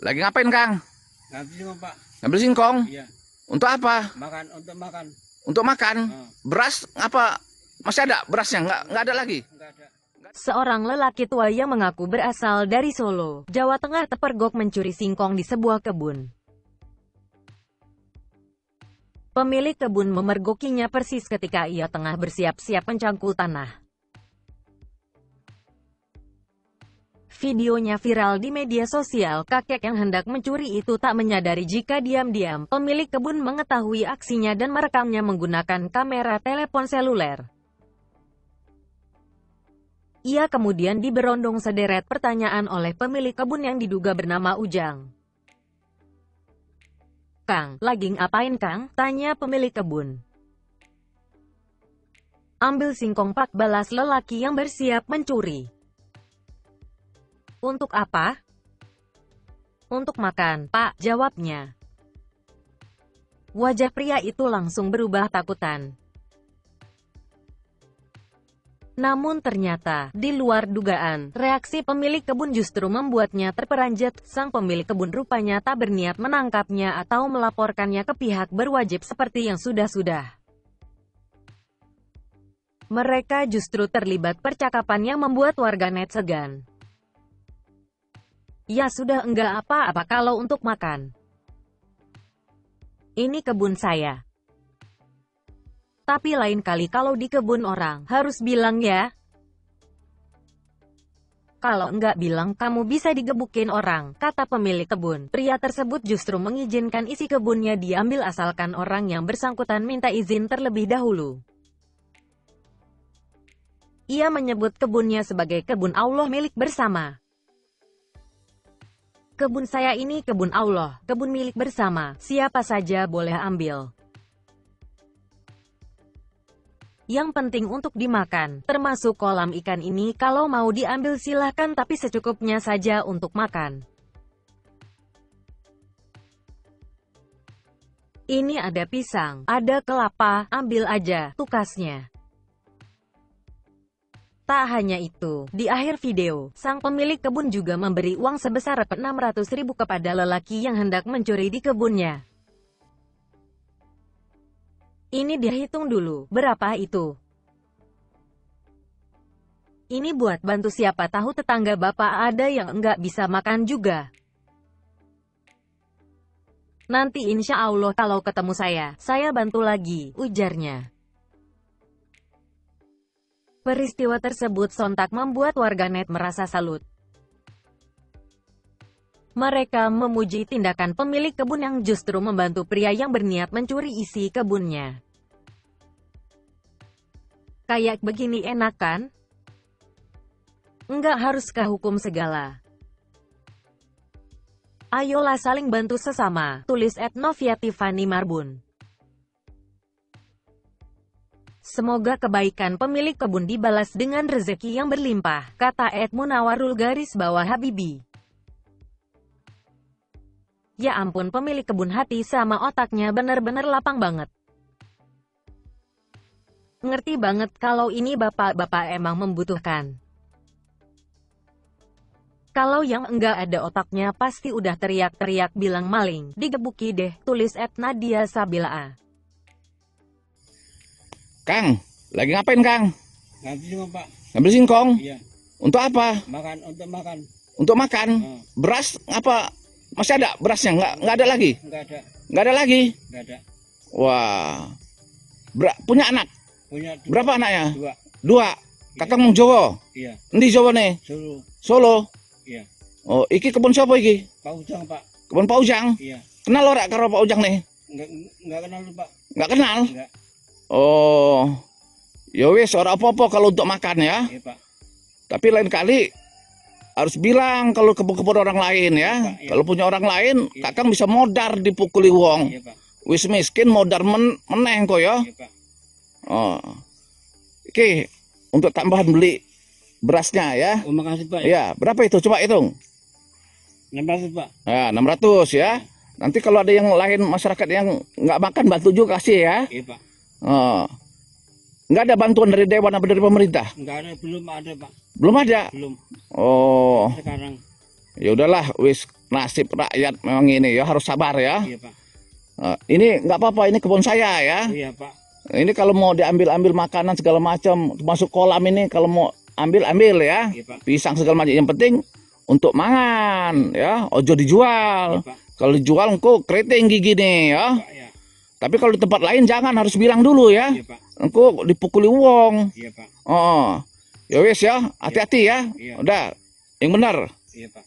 Lagi ngapain Kang? Ngambil cuma Pak. Ngambil singkong? Iya. Untuk apa? Makan untuk makan. Untuk makan? Ah, Beras apa? Masih ada berasnya? Nggak, nggak ada lagi? enggak ada. Seorang lelaki tua yang mengaku berasal dari Solo, Jawa Tengah terpergok mencuri singkong di sebuah kebun. Pemilik kebun memergokinya persis ketika ia tengah bersiap-siap mencangkul tanah. Videonya viral di media sosial, kakek yang hendak mencuri itu tak menyadari jika diam-diam pemilik kebun mengetahui aksinya dan merekamnya menggunakan kamera telepon seluler. Ia kemudian diberondong sederet pertanyaan oleh pemilik kebun yang diduga bernama Ujang. Kang, lagi ngapain Kang? Tanya pemilik kebun. Ambil singkong pak balas lelaki yang bersiap mencuri. Untuk apa? Untuk makan, Pak, jawabnya. Wajah pria itu langsung berubah takutan. Namun ternyata, di luar dugaan, reaksi pemilik kebun justru membuatnya terperanjat. Sang pemilik kebun rupanya tak berniat menangkapnya atau melaporkannya ke pihak berwajib seperti yang sudah-sudah. Mereka justru terlibat percakapan yang membuat warganet segan. Ya sudah enggak apa-apa kalau untuk makan. Ini kebun saya. Tapi lain kali kalau di kebun orang, harus bilang ya. Kalau enggak bilang, kamu bisa digebukin orang, kata pemilik kebun. Pria tersebut justru mengizinkan isi kebunnya diambil asalkan orang yang bersangkutan minta izin terlebih dahulu. Ia menyebut kebunnya sebagai kebun Allah milik bersama. Kebun saya ini kebun Allah, kebun milik bersama, siapa saja boleh ambil. Yang penting untuk dimakan, termasuk kolam ikan ini kalau mau diambil silahkan tapi secukupnya saja untuk makan. Ini ada pisang, ada kelapa, ambil aja, tukasnya. Tak hanya itu, di akhir video, sang pemilik kebun juga memberi uang sebesar 600 ribu kepada lelaki yang hendak mencuri di kebunnya. Ini dihitung dulu, berapa itu? Ini buat bantu siapa tahu tetangga bapak ada yang enggak bisa makan juga. Nanti insya Allah kalau ketemu saya, saya bantu lagi, ujarnya. Peristiwa tersebut sontak membuat warganet merasa salut. Mereka memuji tindakan pemilik kebun yang justru membantu pria yang berniat mencuri isi kebunnya. Kayak begini enak kan? Enggak haruskah hukum segala? Ayolah saling bantu sesama, tulis Etnovia Tiffany Marbun. Semoga kebaikan pemilik kebun dibalas dengan rezeki yang berlimpah, kata Ed Munawarul garis bawah Habibi. Ya ampun pemilik kebun hati sama otaknya bener-bener lapang banget. Ngerti banget kalau ini bapak-bapak emang membutuhkan. Kalau yang enggak ada otaknya pasti udah teriak-teriak bilang maling, digebuki deh, tulis Ed Nadia Sabila. Kang, lagi ngapain Kang? Ngambil cuma Pak. Ngambil singkong? Iya. Untuk apa? Makan untuk makan. Untuk makan? Ah, Beras apa? Masih ada berasnya? Nggak, nggak ada lagi? enggak ada. Nggak ada lagi? Enggak ada. Wah. Ber- punya anak? Punya dua. Berapa anaknya? Dua. Dua. Kakang mung Jawa. Iya. Endi Jawa nih? Solo. Solo. Iya. Oh, iki kebun siapa iki? Pak Ujang Pak. Kebun Pak Ujang. Iya. Kenal ora karo Pak Ujang nih? Enggak enggak kenal Pak. Nggak kenal? Enggak. Oh. Ya wis, ora apa-apa kalau untuk makan ya. Iya Pak. Tapi lain kali harus bilang kalau kebun-kebun orang lain ya. Iya, Pak, iya. Kalau punya orang lain, Iya. kakang bisa modar dipukuli wong. Iya Pak. Wis miskin modar men meneh kok ya. Iya Pak. Oh. Oke, untuk tambahan beli berasnya ya. Oh makasih Pak. Iya, berapa itu? Coba hitung. Nambah Pak. Ya, 600 ya. Nanti kalau ada yang lain masyarakat yang nggak makan bantu juga kasih ya. Iya Pak. Oh. Nggak ada bantuan dari dewan apa dari pemerintah? Enggak ada belum ada Pak. Belum ada. Belum. Oh, Sekarang. ya udahlah, wis nasib rakyat memang ini ya harus sabar ya. Iya pak. Eh, ini nggak apa-apa ini kebun saya ya. Iya pak. Ini kalau mau diambil-ambil makanan segala macam masuk kolam ini kalau mau ambil ambil ya. Iya pak. Pisang segala macam yang penting untuk mangan ya. Ojo dijual. Iya pak. Kalau dijual engkau keriting gigi nih ya. Pak ya. Tapi kalau di tempat lain jangan harus bilang dulu ya. Iya, dipukuli wong. Iya, oh, oh. Ya wis ya, hati-hati ya. Iya. Udah, yang benar. Iya, Pak.